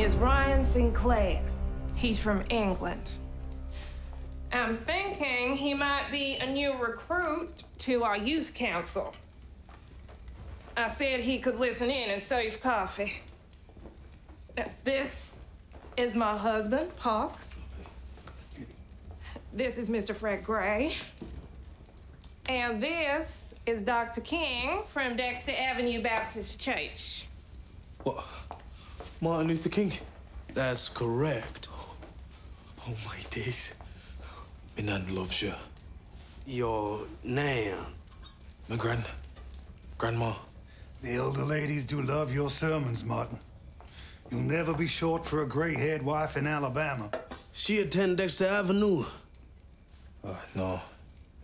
is Ryan Sinclair. He's from England. I'm thinking he might be a new recruit to our youth council. I said he could listen in and save coffee. This is my husband, Parks. This is Mr. Fred Gray. And this is Dr. King from Dexter Avenue Baptist Church. What? Martin Luther King? That's correct. Oh my days. My nan loves you. Your nan. My gran, grandma. The elder ladies do love your sermons, Martin. You'll never be short for a gray-haired wife in Alabama. She attend Dexter Avenue. Uh, no,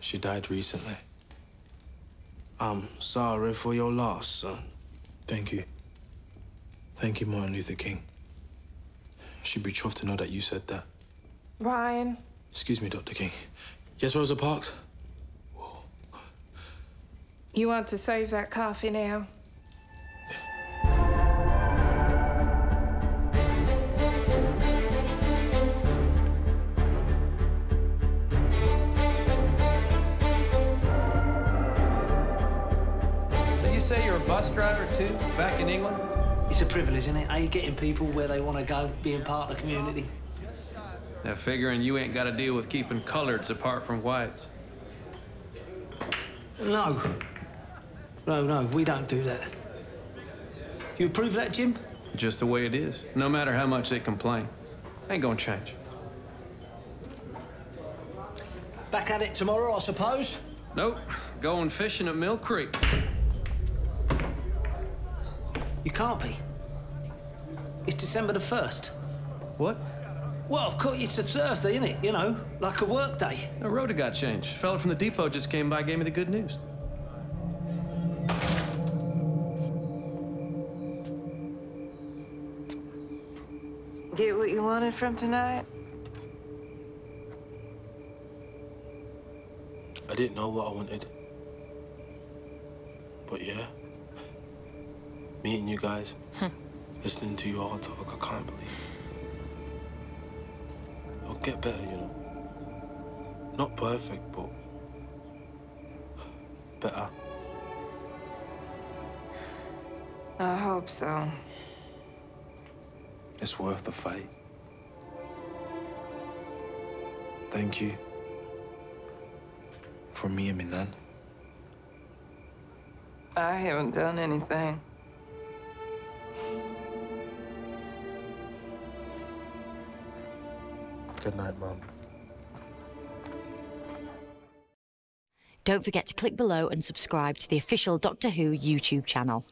she died recently. I'm sorry for your loss, son. Thank you. Thank you, Martin Luther King. She'd be chuffed to know that you said that. Ryan, Excuse me, Dr. King. Yes, Rosa Parks? you want to save that coffee now? So you say you're a bus driver too, back in England? It's a privilege, isn't it? Are you Getting people where they want to go, being part of the community. Now figuring you ain't got to deal with keeping coloreds apart from whites. No. No, no, we don't do that. You approve that, Jim? Just the way it is. No matter how much they complain. Ain't gonna change. Back at it tomorrow, I suppose? Nope. Going fishing at Mill Creek. You can't be. It's December the 1st. What? Well, of course, it's a Thursday, isn't it? You know, like a work day. The road got changed. A Fella from the depot just came by, gave me the good news. Get what you wanted from tonight? I didn't know what I wanted. But yeah. Meeting you guys, listening to you all talk, I can't believe. It'll get better, you know. Not perfect, but better. I hope so. It's worth the fight. Thank you. For me and my nan. I haven't done anything. Good night, Mum. Don't forget to click below and subscribe to the official Doctor Who YouTube channel.